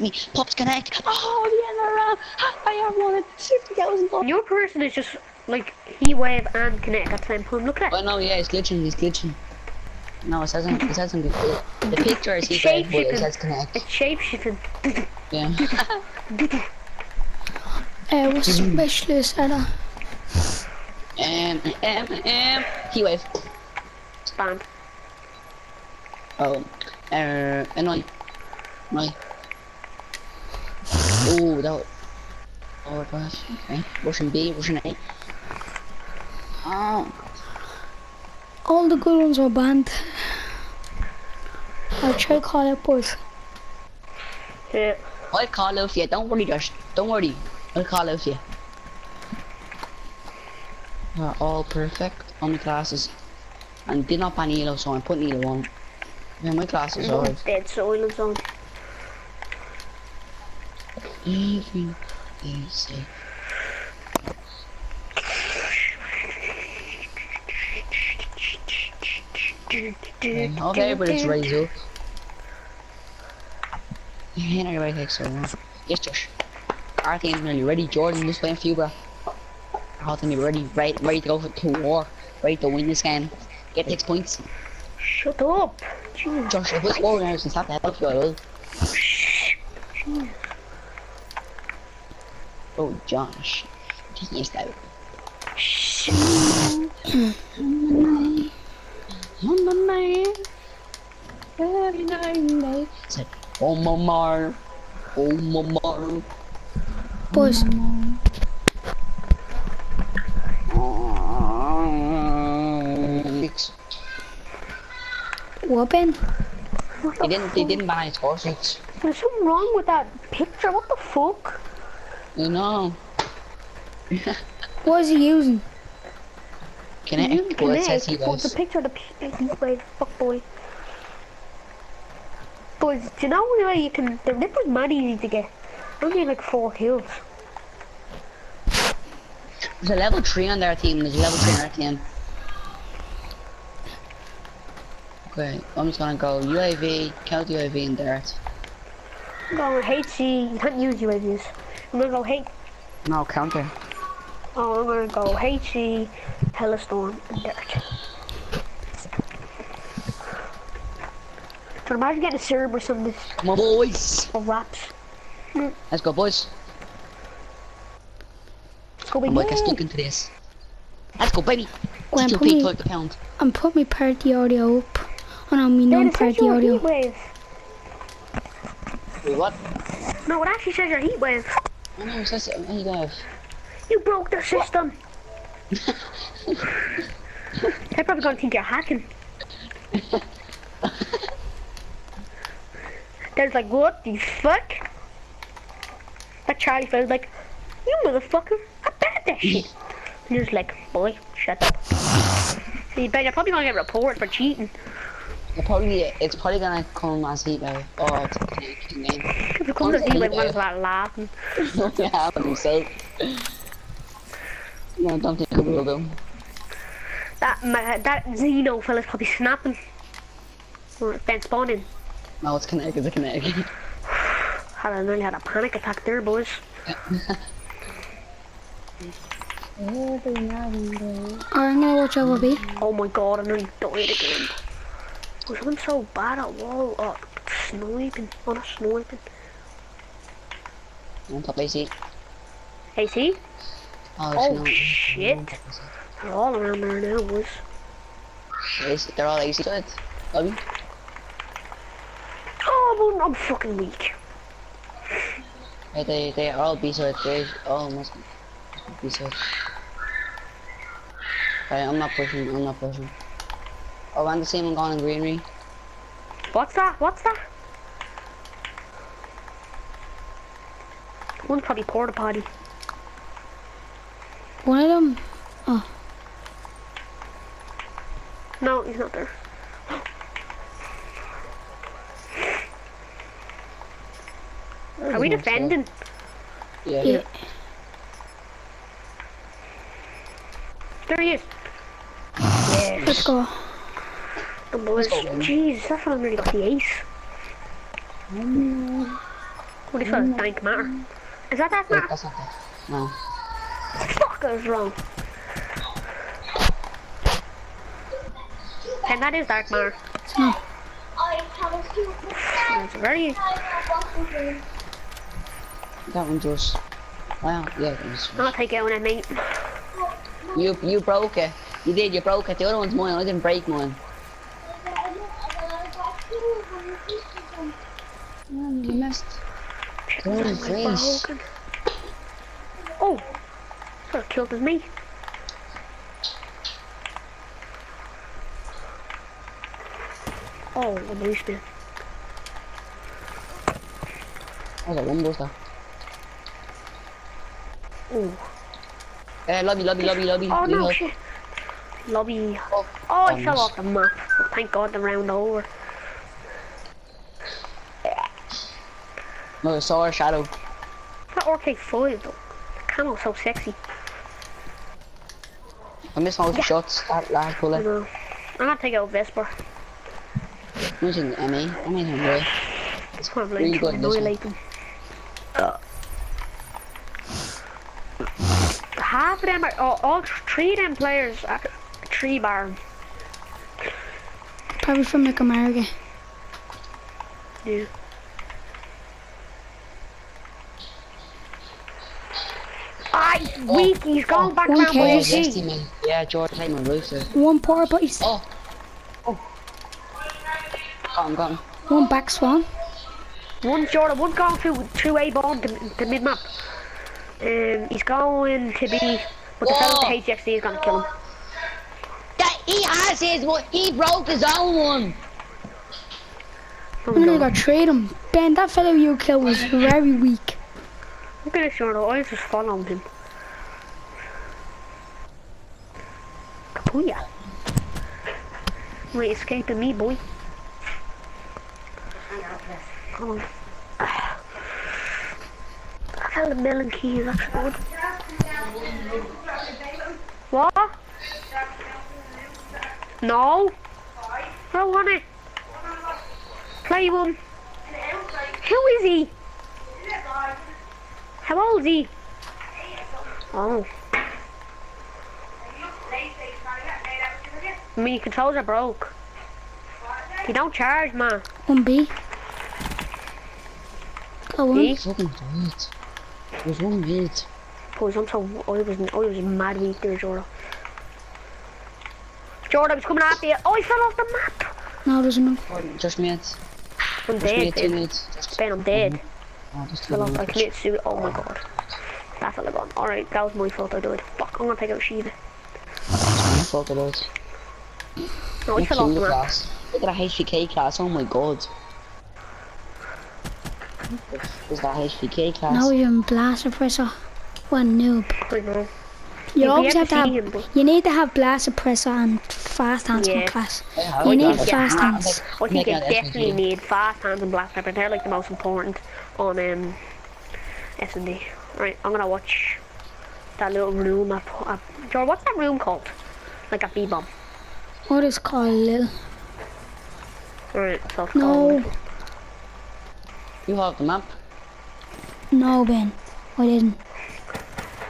me. Pops Kinetic. Oh, the end of the round. I have won it, 50,000 Your person is just like heat wave and Kinetic at the same time. Look at Oh that. no, yeah, it's glitching, he's glitching. No, it hasn't, it says something. The picture is heat wave, but it Shapeshifting. says Connect. It's shapeshifting. Yeah. Uh, what specialist der? um, um, um, heat wave. Spam. Oh, uh, annoy. Annoy. Oh, that was... Oh, gosh. Okay. Russian B, Russian A. Oh. All the good ones were banned. I'll try call it boys. Yeah. I'll call out for you. Don't worry, Josh. Don't worry. I'll call out for you. Are all perfect on the classes. And did not ban Elo, so I'm putting Elo on. Yeah, my classes are Everyone's dead silence on. Everything is safe. Okay, but it's Razor. Yeah, not everybody takes so long. Yes, Josh. Our team's nearly ready. Jordan, just playing for you, bro. Our team is ready, right, ready to go for to war, ready to win this game. Get six points. Shut up. Jeez. Josh, if we score now, since that help you, I will. Oh, Josh. Yes, that. On the man. Every night and day. Said, oh, mama. Oh, mama. Boys, Six. weapon? They didn't. They didn't buy score sheets. There's something wrong with that picture. What the fuck? You know. What is he using? Kinetic. Well, it says he Kinetic, but was. the picture of the p- heat wave. Fuck boy. Boys, do you know where you can? The nipple's mad easy to get. Only like four kills. There's a level 3 on their team, there's a level 3 on our team. Okay, I'm just gonna go UAV, count UAV and Dart. Going HC. You can't use UAVs. I'm gonna go H. No, counter. Oh, I'm gonna go HC, Hellstorm, and Dart. So imagine getting a server or something Come on, boys! of raps. Mm. Let's go, boys. Let's go, I'm baby. like a stuck into this. Let's go, baby! Go on, Still put pay me, the pound. and put me party audio up. Oh no, me Then non it says party your audio. heat wave. Wait, what? No, it actually says your heat wave. Oh no, it says, oh, you. You broke the system. They're probably gonna think you're hacking. They're like, what the fuck? But Charlie felt like, you motherfucker, I bet that shit. And he was like, boy, shut up. You bet you're probably gonna get reported for cheating. It probably, it's probably gonna come as heat wave. Uh, oh, it's a Canadian game. If it comes to see like one start laughing. yeah, but himself. No, I don't think I will do. That ma- that Xeno fella's probably snapping. Or it's been spawning. No, it's kinetic, it's a kinetic. Had I nearly had a panic attack there, boys. Alright, I'm gonna watch over B. Oh my god, I nearly died again. Was I'm so bad at wall uh, sniping, oh not sniping. On top AC. See? Oh, Oh, no. shit. They're all around there now, boys. AC, they're all AC sides. Love you. Oh, but I'm fucking weak. Hey, they, they are all B sides. They all must be B sides. Okay, I'm not pushing, I'm not pushing. Oh, and the same I'm going in greenery. What's that? What's that? One's probably porta potty. One of them. Oh. No, he's not there. Are we defending? Yeah. Yeah. There he is. Let's go. The boys. Jeez, that's how I nearly got the ace. What do you call it? Dank matter. Is that that Wait, matter? that's not that. No. Fuck is wrong. And that is dark matter. It's not. It's very That one just. Wow, yeah, it was. I'll take it on it, mate. You you broke it. You did. You broke it. The other one's mine. I didn't break mine. Man, you missed. Oh, please. Oh, could killed as me. Oh, the police man. What's that one buster? Oh, Uh, lobby, lobby, lobby, lobby. oh no shit. Lobby. Oh, Oh, I fell off the map. Thank God the round over. No, er I saw her shadow. That RK5 though. The camo's so sexy. I missed all the shots. That last I bullet. know. I'm gonna take out Vesper. I'm using the ME. I'm using the It's kind of like Really to good, this one. annihilate. Uh, øh. half of them are, all, all three of them players are three bar. Probably from like America. Yeah. Aye, weak, he's going back one around cage. by Oh, his yes, team. man. Yeah, George Hyman Roof there. One poor boys. Oh. Oh. Got him, got him. One back swan. One Jordan, one going through two A bomb to, to mid map. Um, he's going to be, but the fellow Whoa. with the HXD is gonna kill him. That, he has his one. He broke his own one. Oh, And gonna go trade him. Ben, that fellow you killed was very weak. Look at this Jordan, I just following him. Kapuya. You ain't escaping me, boy. Come on. I found the melon key, that's good. What? No. I don't want it. Play one. Who is he? How old is he? Oh. I mean, your controls are broke. You don't charge, man. One B. Got one. See? Fucking great. There's one minute. Boys, I'm so I was I was mad weak there, Jordan. Jordan, I was coming after you. Oh, I fell off the map. No, there's no. Just minutes. I'm Just dead, minutes, two Ben. minutes. Ben, I'm dead. Mm-hmm. Oh, just two Fell off. I minutes. committed suicide. Oh my god. That's That fella gone. Alright, that was my fault. I died. Fuck, I'm gonna take out Sheiva. My fault it is. No, I Look fell off at the the map. class. Look at that HVK class. Oh my god. Is that HVK class? Now you're in blaster suppressor. One noob. I know. You You'll always have to to have. him, You need to have blast suppressor and fast hands Yeah. for class. Yeah, You need fast hands. I think you it definitely need fast hands and blast suppressor, They're like the most important on um S&D. Right, I'm gonna watch that little room up. up. George, what's that room called? Like a B-bomb. What is called Lil? Alright, so it's No, called- You have the map. no, Ben. I didn't.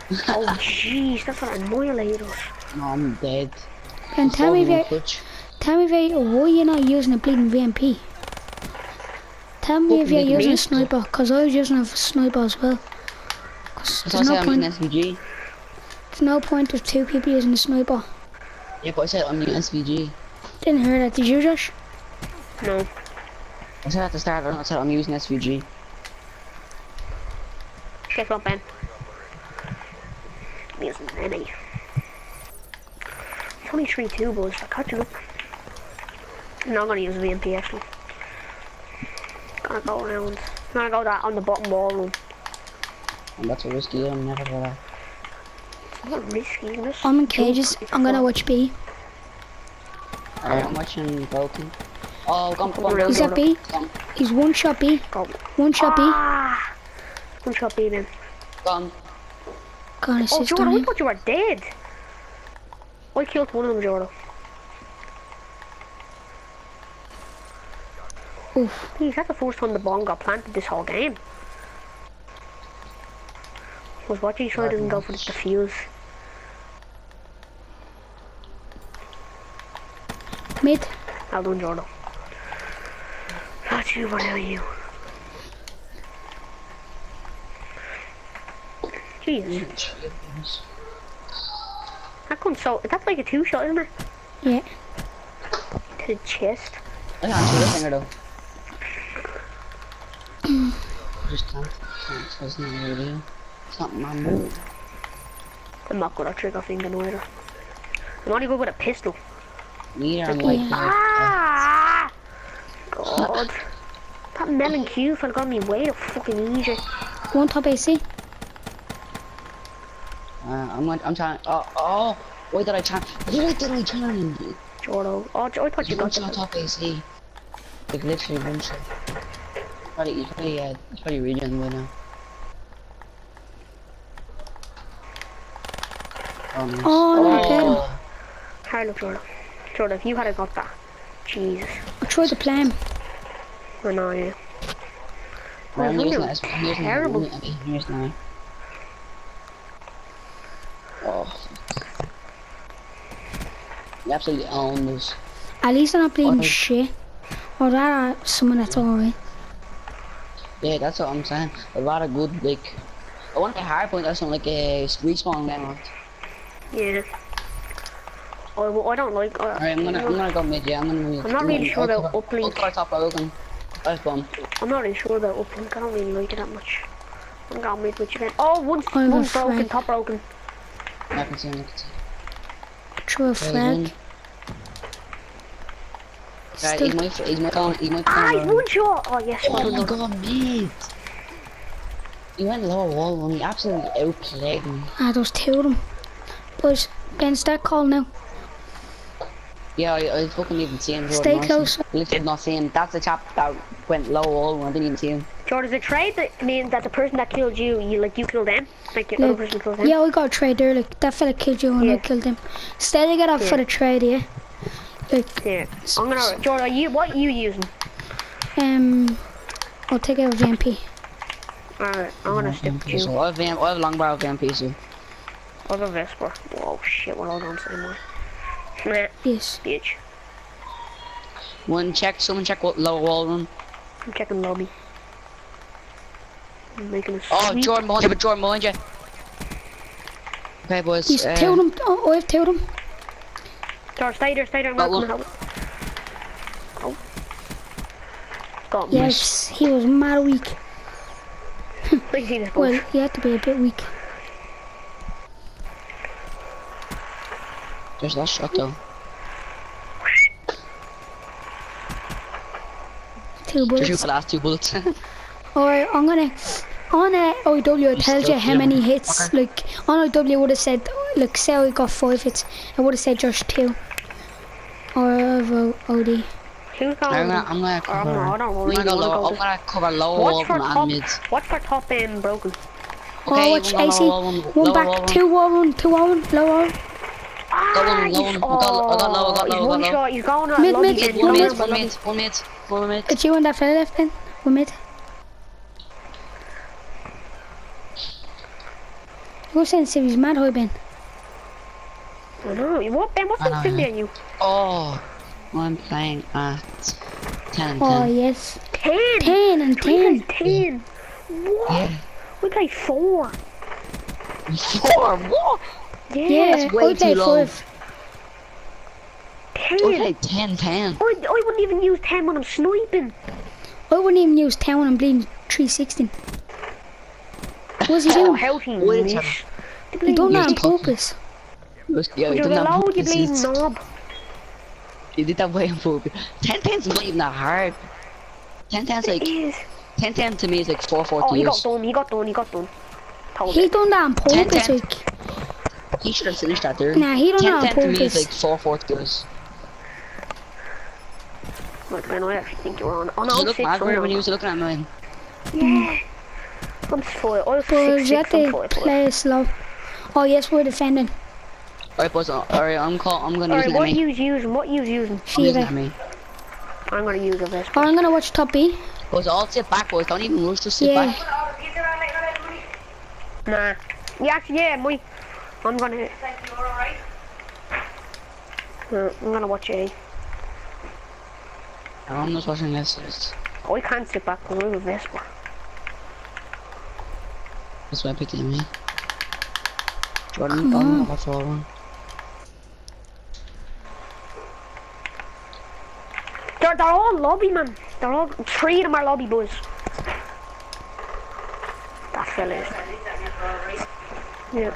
Oh jeez, that's what annihilated us. No, I'm dead. Ben, tell me if Falling you, clutch. tell me if you, why you're not using a bleeding VMP. Tell me What if you're using a me? sniper, cause I was using a sniper as well. 'Cause I there's no I'm in point. SVG. There's no point of two people using a sniper. Yeah, but I said I'm in SVG. Didn't hear that. Did you, Josh? No. I said at the start, I said I'm using SVG. Guess what, Ben? I'm using an NA. It's only 3-2, boys. I caught you up. I'm not gonna use a VMP actually. Gonna go around. gonna go that on the bottom wall. And that's a risky, I'm never gonna. It's not risky, isn't it? I'm in cages. I'm gonna watch B. Alright, I'm watching Broken. Oh, gone, Come gone, around. He's at B. gone, He's one shot B. Go. One shot B. Ah! One shot B then. gone. Got Oh, Jordan, on I thought you were dead. I killed one of them, Jordan. Oof. Jeez, that's the first time the bomb got planted this whole game. Was watching so he doesn't go for the defuse. Mid. Well done, Jordan. That's you, what are you? Jesus, that comes so. That's like a two shot, isn't it? Yeah. To the chest. I can't shoot a finger though. Just can't. Can't. It's not really. It's not my move. I'm not good at trigger finger neither. I'm only good with a pistol. Neither am like. Ah! God. That melon Q fell got me way too fucking easy. One top AC. Uh, I'm like, I'm trying. Oh, oh. Why did I turn? Why did I turn? Jordo. Oh, I thought you You got got on top AC. Like literally one shot. Probably, he's probably, uh, he's probably regen by now. Oh, nice. Oh, no, get him. Oh. Hard look, Jordan. Jordan, if you had got that. Jesus. I tried to play him. I know, yeah. Well, I'm Oh, using you're it. I'm using it. terrible. I'm using it. I'm using it. Oh. You absolutely own this. At least I'm not bleeding Oh. shit. Or rather, someone that's alright. Yeah, that's what I'm saying. A lot of good, like. I want a hard point or something like a respawn game. Yeah. Oh, well, I don't like. Uh, Alright, I'm gonna, I'm gonna go mid, yeah, I'm gonna mid. I'm not really sure about uplink. I'll cover top broken. That's bomb. I'm not really sure about uplink. I don't really like it that much. I'm gonna mid with you again. Oh, one, I'm one broken, top broken. I can see him, I can see him. Throw a There flag. Right, Still, he's my, he's my phone, he's my he's phone. one shot. Oh, yes, well Oh done. my Jordan. god, mid! He went lower wall when he absolutely outplayed me. ah, those two of them. Boys, against that call now. Yeah, I, I fucking even see him. Stay Jordan, close. honestly. Literally not see him. That's the chap that went low wall when I didn't even see him. Jordan, does it trade that mean that the person that killed you, you like you killed them? Like the other person killed them? yeah, we got a trade there. Like, that fella killed you and I killed him. Stay I get up for the trade, yeah. Like, I'm gonna. Jordan, are you, what are you using? um, I'll take out VMP. Alright, I'm gonna stick with you. So I have, VM, I have long barrel VMP, so. Other Vesper. Whoa, shit, we're all on anymore. Nah, Yes. bitch. One check, someone check what lower wall room. I'm checking lobby. I'm making a Oh, sweep. Jordan behind you, but Jordan behind you. Okay, boys. He's uh, two of them. Oh, I have two of stay there, stay there. I'm Got not one. coming out. Oh. Got me. Yes, he was mad weak. Let me see this Well, bush. he had to be a bit weak. There's that shot though. Two Just shoot bullets. the last two bullets. Alright, I'm gonna. On uh, OW, it tells you how many hits. okay. Like, on OW, would have said, look, say I got five hits. I would have said just two. Or uh, Who's going? I'm gonna, I'm gonna Oh, cover. no, I don't I'm gonna go wanna lower. go I'm gonna cover lower wall Watch for room top. mid. Watch for top um broken. Oh, Okay, watch one AC. lower wall room, One lower back, wall room. two one, two wall one, low. Ah, one, he's, low one. I got- I got low, I got oh, low, I one got low. shot. He's going on Mid, lobby mid, One mid, one mid, one mid, one mid. It's you and that fella left then. One mid. You're saying if mad high, Ben. I know. What Ben? What's I the know, thing yeah. there? You Oh, I'm playing at 10 and Oh, 10. yes. ten. 10 and We 10. played ten. What? Yeah. We played four. Four, what? Yeah. Yeah, That's way I played too low. five. Ten. I played 10 10. I, I wouldn't even use ten when I'm sniping. I wouldn't even use 10 when I'm bleeding 316. What's he Oh, doing? how he Wait a miss. second. He done that on You're talking. purpose. Yeah, Would you you done that allow on you bleeding purpose. knob? You did that way on purpose. 10 10's not even that hard. 10 10's like, is. 10 10 to me is like 4 4 Oh, he got done. He got done. He got done. Told He it. done that on 10, purpose. 10. Like, He should have finished that there. Nah, he done 10 that on 10 to me is purpose. like 4 4 kills. Look, Ben, I actually think you're on. Oh You no, look mad I'm when on. you was looking at mine. Yeah. I'm four. I was but six, six, I'm four. play slow. Oh, yes, we're defending. Alright, boys, uh, alright, I'm call, I'm gonna Alright, use an what enemy. you using? What you using? I'm using Sheiva. I'm gonna use a vest. Oh, I'm gonna watch top B. Boys, all sit back, boys. Don't even rush, just sit Yeah. back. Nah. Yeah, actually, yeah, my. I'm gonna. Uh, I'm gonna watch A. I'm not watching this. It's- Oh, I can't sit back because I'm a Vesper. That's why I picked me. Jordan, Come I'm on. not watching all one. They're, they're all lobby, man. They're all. Three of them are lobby boys. That fella is. Yeah.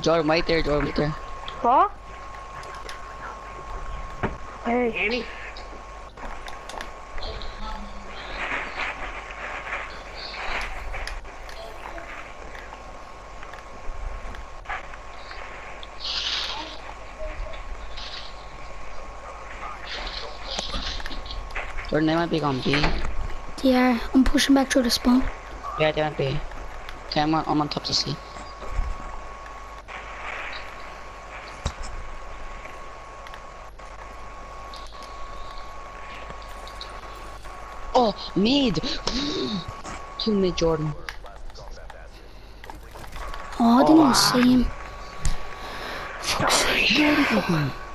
Jordan, right there, Jordan, right there. What? Hey. Jordan, they might be on B. Yeah, I'm pushing back through the spawn. Yeah, they might be. Okay, I'm on, I'm on top to see. Oh, mid! Two mid, Jordan. Oh, I didn't even see him. Fuck's sake.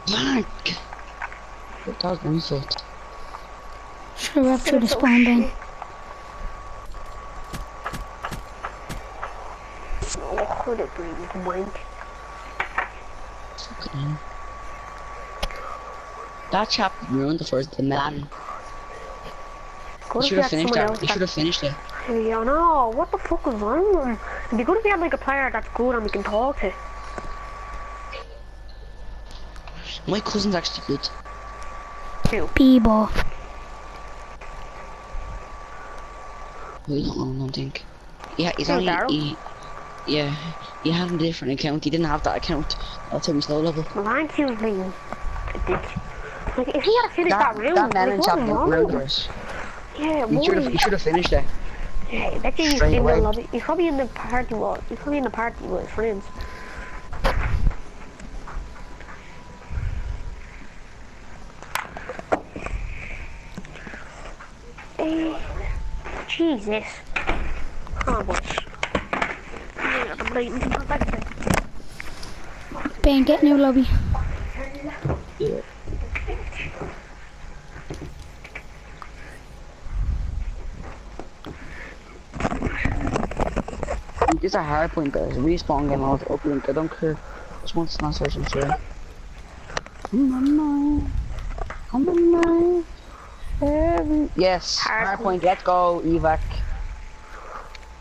Blank! That was shot. Should have wrapped through the spawn then. Oh, could it be wank? Fucking. That chap ruined the first the man. You should you have finished that. You should have finished it. Yeah, no, what the fuck is wrong with him? It'd be good if we had like a player that's good and we can talk to. My cousin's actually good. Who? B-ball. We don't know, I don't think. Yeah, he's Who, only. Daryl? He, yeah, he had a different account. He didn't have that account. That's how he's low level. Thank you, Liam. A dick. Like, if he had finished that, That, round, that like, melon what's chap wrong with him? Yeah, He should have. He should have finished it. Yeah, I bet you he's Straight in the lobby. He's probably in the party with, he's probably in the party with his friends. Eh, Jesus. Oh, boys. Yeah, the blatant perfection. Ben, get new lobby. Yeah. It's a hard point, guys. Respawn game out uplink. I don't care. Just want to not search and. Come on now. Come on now. Every... Yes, Hard hard point. point. Let's go, evac.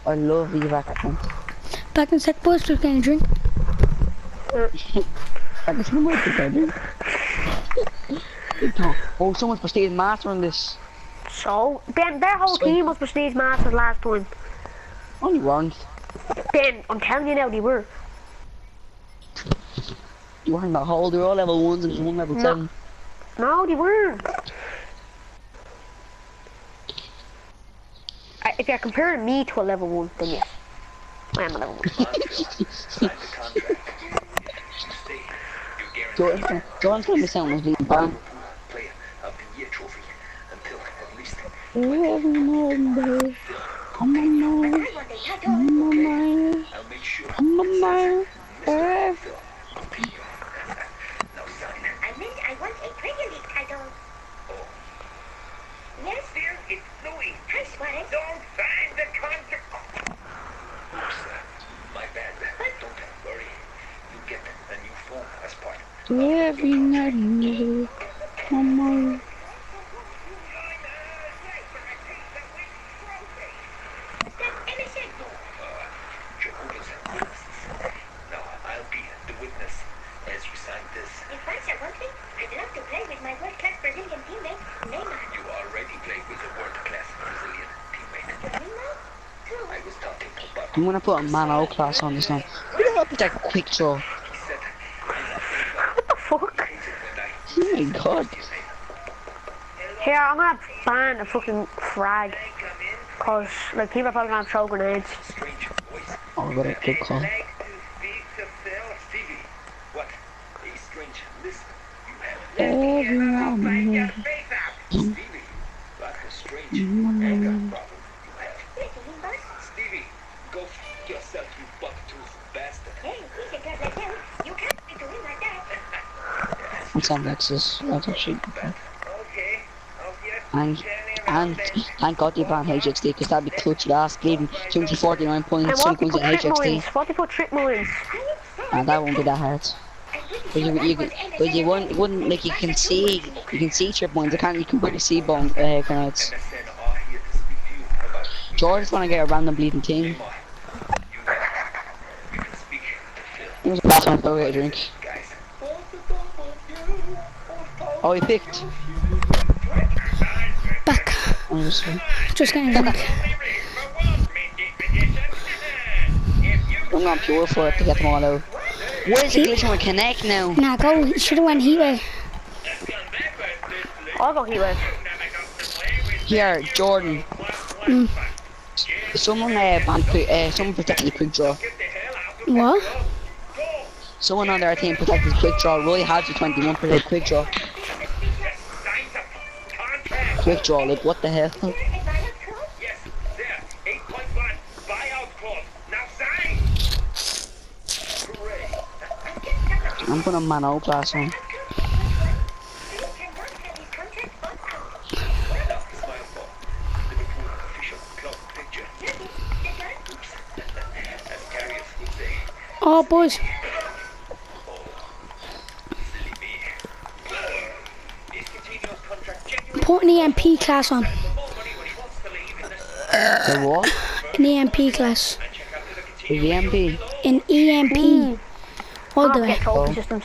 I love evac. I think. Back in a sec, boys, just getting a drink. I guess we might be better. Oh, someone's prestige master on this. So, Ben, their whole Sweet. team was Prestige Masters last time. Only weren't. Ben, I'm telling you now, they were. You weren't the whole. They were all level ones and just one level No. seven. No, they weren't. If you're comparing me to a level one, then yes. I am a level one. Jordan, Jordan's gonna miss out on us being banned. player of the year trophy until at least Come on now, come on now, I'll make sure come on now. Eh. now sign. I meant I want a Premier League title. Yes, There, it's Luis. hi Suarez. Don't sign the contract. Oops, uh, my bad. Don't worry. You get a new phone as part. Every night, you come on. That's innocent. Jehovah's Witnesses. Now, I'll be the witness as you sign this. If Barca want me, I'd love to play with my world-class Brazilian teammate, Neymar. You already played with a world-class Brazilian teammate. Neymar? True. I was talking about I'm gonna put a man O class on this now. Look at that that quick throw. he said What the fuck? when I Oh my god. Here, I'm gonna ban a fucking frag. Cause, like, people are probably gonna throw grenades. strange voice. Oh, what a good call. On. That's actually okay. Okay. Oh. And and thank God you banned HXD because that'd be clutch last bleeding 249 points, what 2 if points you in put HXD. mines? What if you put trip mines? And that won't be that hard. But you, you, but you wouldn't, wouldn't like you can see, you can see trip mines. You can't, you can barely see bone uh, grenades. MSN to speak to you about George's gonna get a random bleeding team. You guys. You can speak to It was the last one to go get a drink. Oh, he picked. Back. Oh, this one. Just getting a drink. I'm going pure for it to get them all out. Why is it glitching with Kinetic now? Nah, go. You should have went heatwave. I'll go heat wave. Here, Jordan. Someone uh, banned quick, uh, someone protected the quick draw. What? Someone on their team protected the quick draw. Roy has the 21 percent quick draw. Quick draw, like what the hell? Yes, there. 8.1 buyout clause. Now sign. Hooray. I'm putting man out class on. Smile for Liverpool official club picture. As Carriers would say, Oh, boys. silly me. Is Coutinho's contract genuine? Put an EMP class on. The more money when he wants to leave in this what? An EMP class. and check out the The EMP. An EMP. All I'll the way. get trophy systems.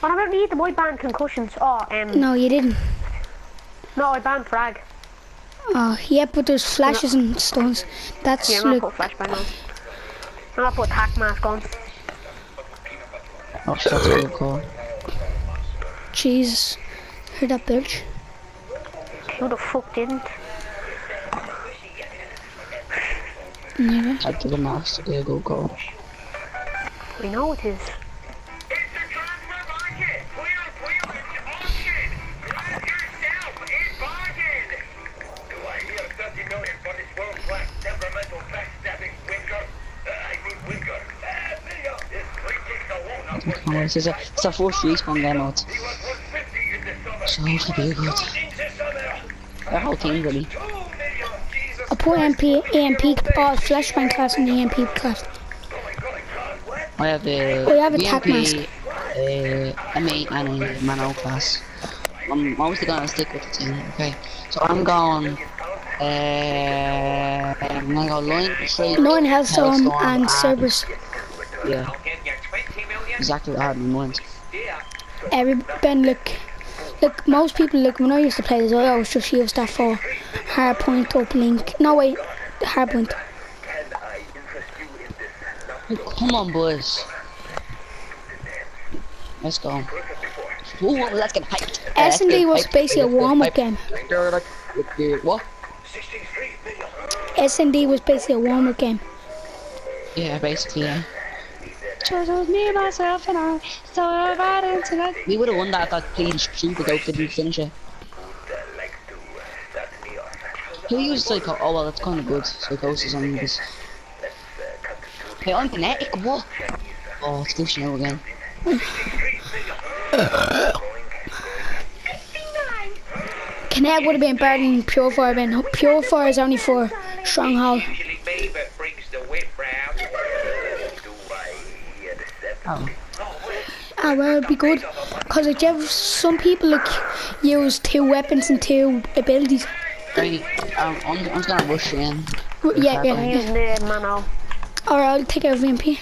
What about me? The boy banned concussions. Oh, um, No, you didn't. no, I banned frag. Oh, yeah, but there's flashes and stones. That's Yeah, I'm gonna look. put flashbang on. I'm gonna put Tac Mask on. Oh, that's cool. good call. Jesus. Heard that bilge? Who the fuck didn't? Never. I did a master, yeah, good call. We know it is. It's the transfer market. Wheel, wheel, it's auction. Grab yourself. It's bargain. Do I Their whole team really. Two million. Jesus I put MP, EMP, oh, flashbang class the EMP class. I have the Oh, you have a EMP, mask. uh, M8 and a class. I'm obviously gonna stick with the team, okay? So I'm going, uh, I'm gonna go Straight, Nine Hellstorm Hellstorm, and Cerberus. Yeah, Get your 20 million. exactly what I had in mind. Every Ben, look, look. Most people look. When I used to play this, I always just used that for hard point up link. No wait, hard point. Can I interest you in this? Oh, come on, boys. Let's go. Ooh, let's get hyped. Uh, S and D was basically a let's warm up game. They're like, with the- What? 63 million. S and D was basically a warm up game. Yeah, basically, yeah. Just was me, myself, and I. So about it tonight. We would have won that if I clean streak without didn't finish it. Like to start me off. Who used psycho? Oh well, that's kind of good. Psychosis on this. Hey, I'm kinetic. What? Oh, it's glitching out again. Kinetic would have been better than Purifier. Ben Purifier is only for Stronghold. Ah, well, it'd be good. Cause like, you have some people like use two weapons and two abilities. Right. Um, I'm, I'm just gonna rush in. Yeah, yeah, I'm yeah. using the mano. Alright, I'll take out VMP.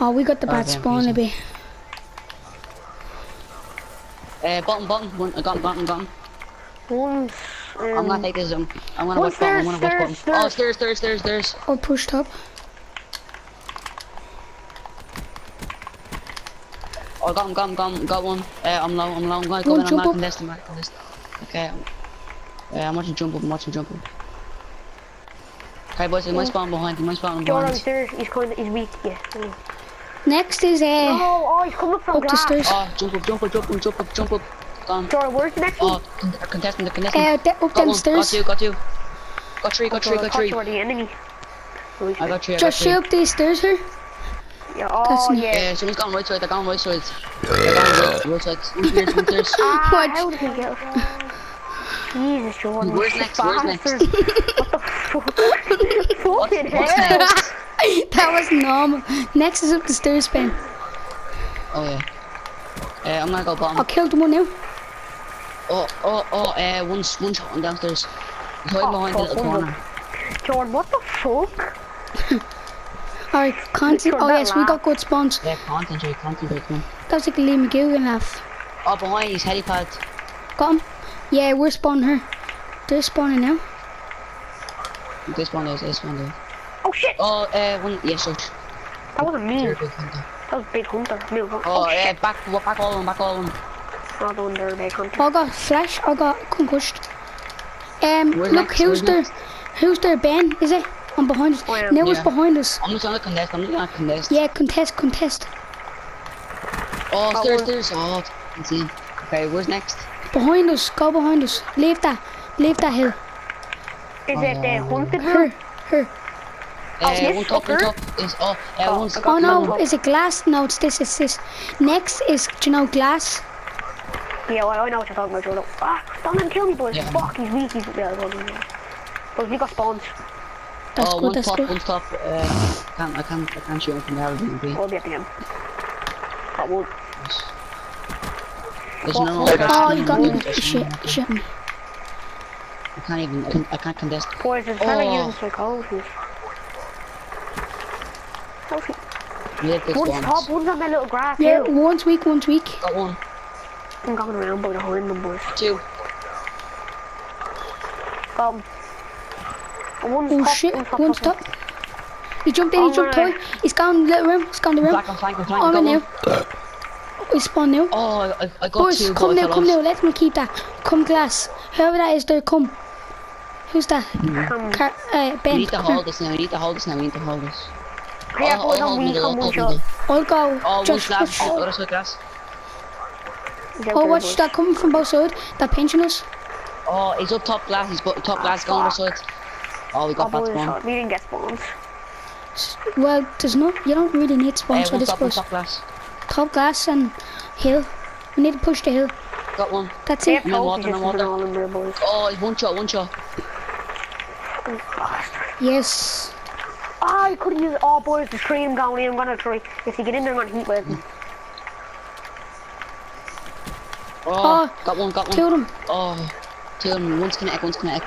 Oh, we got the bad VMP, spawn so- a bit. Uh, bottom, bottom. One, I got him, got him, got him. One's. I'm Um, gonna take this. Um, I'm gonna One watch bottom. I'm gonna watch stairs, bottom. stairs, Oh, stairs, stairs, stairs, stairs. I pushed up. Oh, got him, got him, got him, got one. Uh, I'm low, I'm low. I'm gonna Go go on, in. I'm jump marking this, I'm marking this. Okay. Uh, I'm watching jump up. I'm watching jump up. Okay, boys, he might spawn behind. He might spawn Jordan behind. upstairs. He's kind of. He's weak. Yeah. Next is uh, Oh, oh, he's coming up from up the glass. stairs. Oh, jump up, jump up, jump up, jump up, jump up. Gone. Jordan, where's the next Oh, one? con- contestant, the contestant. Uh, de- up got them one. stairs. Got two, got two. Got three, got three, got three. Toward the enemy. I got three, I got Just three. shoot up these stairs here. Yeah, oh, That's not- yeah. Uh, someone's gone right side, they're gone right side. They're gone right, right side. One clears, one. Ah, how did he get Jesus, Jordan. Where's next? Where's next? What the fuck? Fucking hell. that was normal. Next is up the stairs, Ben. Oh yeah. Uh, I'm gonna go I killed one now. Oh, oh, oh, uh, one, one shot on downstairs. He's hiding Oh, behind the little corner. Jordan, what the fuck? Alright, content. Sure, Oh that yes, we got good spawns. Yeah, concentrate, concentrate, come on. That was like a Lee McGugan laugh. Oh, behind his helipad. Got him? Yeah, we're spawning her. They're spawning now. This one is, this one is. Oh shit! Oh, uh, one, yes, yeah, sure. That wasn't me. They're a big hunter. That was Big Hunter. Move. Oh, Oh, yeah, shit. back, back all of them, back all of them. Not the one there, Big Hunter. I got flash. I got concussed. Um, Where's look, next? who's Where's there? next? Who's there? Ben, is it? I'm behind us. Oh, yeah. Now it's Yeah. behind us. I'm just gonna contest, I'm just gonna contest. Yeah, contest, contest. Oh, Oh, stairs, one. stairs. Oh, I see. him. Okay, where's next? Behind us. Go behind us. Leave that. Leave that hill. Is Oh, it the yeah. Hunted Her. one? Her. Uh, this one top, one top is, oh, uh, Oh, one's, I got Oh no, Come on. is it glass? No, it's this, it's this. Next is, do you know, glass? Yeah, well, I know what you're talking about, Jordan. Ah, don't let him kill me, boys. Yeah. Fuck, he's weak. He's yeah, well, yeah. But we got spawns. That's oh, good, one that's top, good. one top. Uh, can't, I can't, I can't shoot him from the Airbnb. We'll be at the end. Got one. There's Oh, no oh, Oh, you got me. Shit, shit me. I can't even, I, can, I can't contest. Boys, there's a fella Oh. using psychology. How's he? We have big One's top, one's on that little grass Yeah, hill. one's weak, one's weak. Got one, I'm going around by the horn them, boys. two. Got him. And One's Oh top, shit, one's top, one's top, top. He jumped in, he Oh, jumped my. high. He's gone the little room, he's gone in the room. Flank, I'm flank, I'm flank. Oh, got no, one. now. We spawn now. Oh, I, I- I got Boys, two, come but now, come off. now. Let me keep that. Come, glass. Whoever that is there, come. Who's that? Um, Car uh, We Ben. need to come hold this now, we need to hold this now, we need to hold this. yeah, Oh, boys, oh, I'm hold weak, middle, I'm one hold middle. I'll go. Oh, one Just glass, watch. other side glass. He's Oh, there, watch that coming from both sides. That pinching us. Oh, he's up top glass, he's bu- top glass, go on the side. Oh, we Oh, got back boys, spawn. we didn't get spawns. Well, there's no. You don't really need spawns for this top, one top glass. Top glass and hill. We need to push the hill. Got one. That's They it. No water, no water. all in there, boys. Oh, he's one shot, one shot. Yes. I couldn't use all boys to stream going in. I'm gonna try. If you get in there, I'm gonna heat with him. Oh, Oh, got one, got Two one. of them. Oh, two of them. One's kinetic, one's kinetic.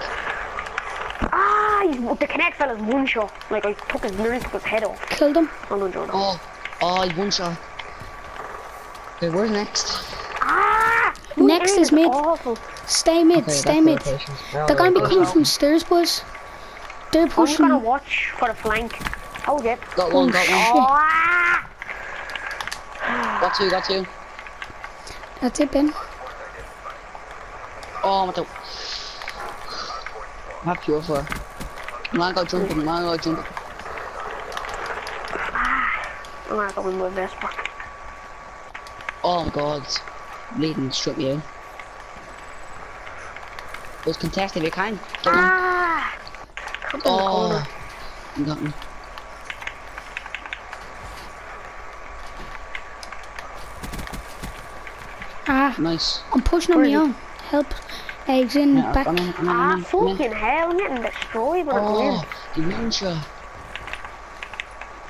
He's, the connect fella's one shot. Like I took his nearly took his head off. Killed him. Oh no, Jordan. Oh, oh, he's one shot. Okay, where's next? Ah! Next is mid. Awful. Stay mid. Okay, stay mid. the location. They're gonna be coming from stairs, boys. They're I'm just pushing. gonna watch for the flank. Hold it. Got one, got one. Shit. Ah! Got two, got two. That's it, Ben. Oh, what the? I have Purifier. I'm gonna go jumping, I'm gonna go jumping. I'm gonna go in with Vesper. Oh my god. Bleeding struck me out. It was contested, you can. Get. Ah! Up in the corner. Oh, you got me. Ah, Nice. I'm pushing on Where my is own. Help. Eggs in Yeah, back. I'm in, I'm in, Ah, I'm in, I'm in. fucking hell, I'm getting destroyed by the Oh, wind. the ninja.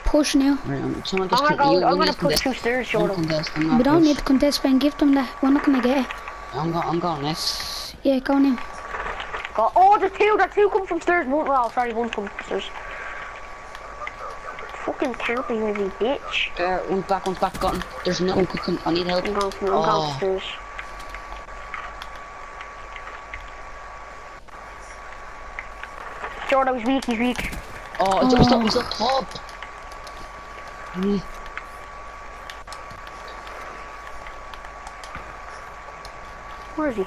Push now. Right, um, someone I'm just gonna con- go, I'm gonna need to put stairs, You Jordan. contest, I'm We don't push. need to contest, Ben. Give them that. We're not gonna get it. I'm, go I'm going next. Yeah, go now. Go. Oh, there's two, there's two come from stairs. One, well, sorry, one come from stairs. Fucking camping with you, bitch. Uh, one's back, one's back, got him. There's nothing cooking, I need help. I'm going I'm going Oh. Jordan was weak, he's weak. Oh, he's, he's, up, he's up top. Mm. Where is he?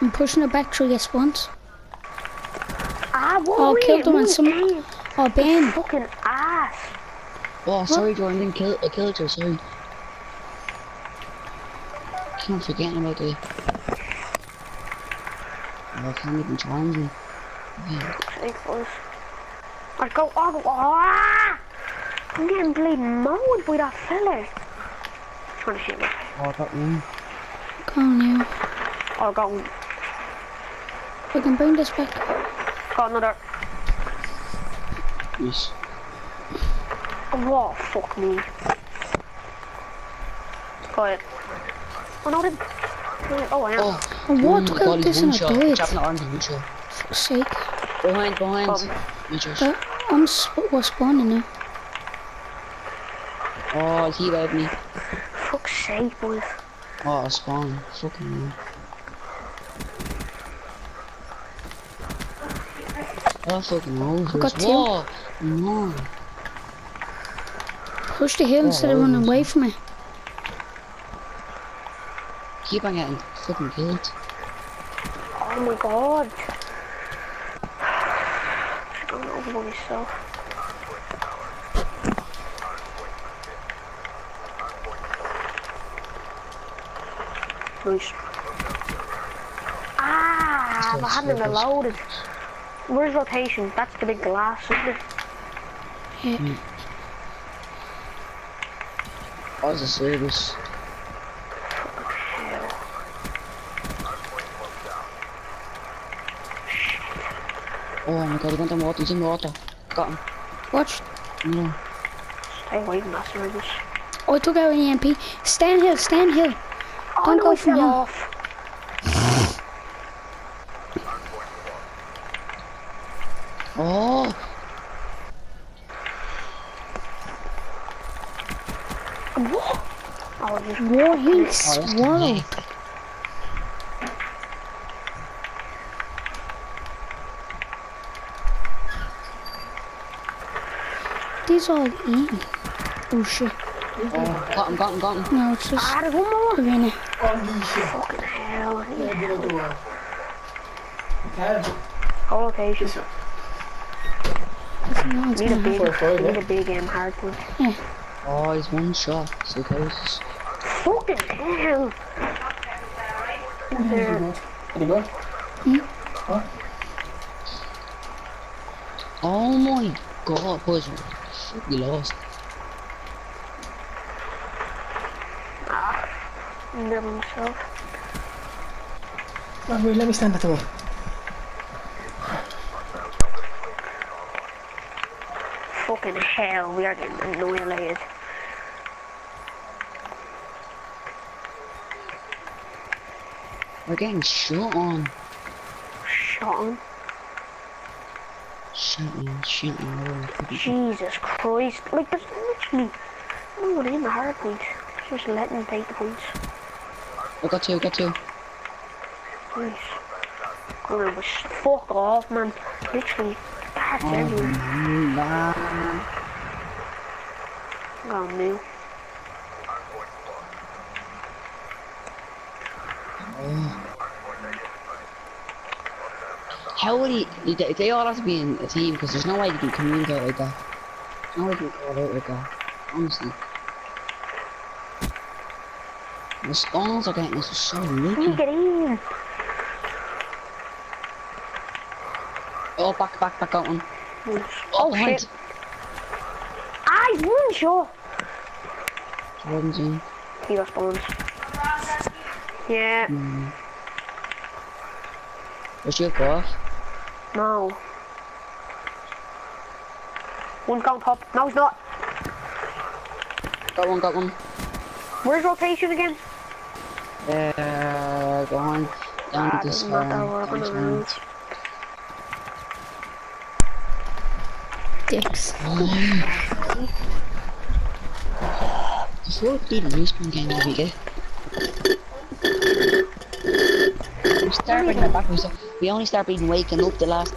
I'm pushing it back through your spawns. Ah, what? Oh, wait, killed him and wait, some- damn, Oh, Ben. Fucking ass. Oh, sorry, Jordan, didn't kill, I killed her, sorry. Keep forgetting about the... Oh, I can't even challenge him. Thanks, boys. I'll go, I'll go. Ah! I'm getting bleeding mowed by that fella. Trying to shoot me. Oh, I got one. Go on now. Oh, I got one. We can bring this back. Got another. Yes. Oh, fuck me. Got it. Oh, no, then. Oh, I am. Oh, Oh, what? mm, Look God, at he's this one and I shot. died. Chopping the arms in one. Fuck's sake. Behind, behind. Um, You just. Uh, I'm sp we're spawning now. Oh, he led me. Fuck's sake, boys. Oh, I spawned. Fucking hell. Oh, fucking over. got two. Whoa! No. Push the hill instead of running away from me. Keep on getting fucking killed. Oh my god. Going over by Ah, I hadn't even loaded. Where's rotation? That's the big glass, isn't it? Yeah. Oh, it's a service. Oh my god, he went in water. He's in water. Got him. Watch. No. Stay away from that service. Oh, I took out an EMP. Stand hill, stand hill. Oh Don't no, go I from here. off. Oh! What? Oh, just War he Oh, that's These all eaten. Oh shit. Oh, got him, got him, got him. No, it's just there's one more. arena. Fucking hell. Hey, Whole rotation. No, it's Need a gonna big, five, need a big um, hard one. Oh, he's one shot. Psychosis. Fucking hell. There. Any good? Oh my god, boys. We lost. Never myself. Oh, wait, let me stand at the door. Fucking hell, we are getting annihilated. We're getting shot on. Shot him. Shot on, shot. Jesus Christ. Like, there's literally no one in the heartbeat. Just letting take the points. I got two, got two. Nice. Oh, it was fuck off, man. Literally, darts everywhere. Mm, man. Oh, no. How would he? They, they all have to be in a team because there's no way you can communicate like that. There's no way you can call out like that. Honestly. The spawns are getting us so you lucky. get in? Oh, back, back, back, that one. Oh, Oh, shit. He's one shot. Jordan's in. He got spawns. Yeah, Mm. Where's your off? No. One's gone top. No, he's not. Got one, got one. Where's rotation again? Uh, go on. Down Ah, this doesn't matter, far. we're down gonna to lose. right. dicks. Before we beat respawn game did we get? We start beating our back, we, start, we only start beating waking up the last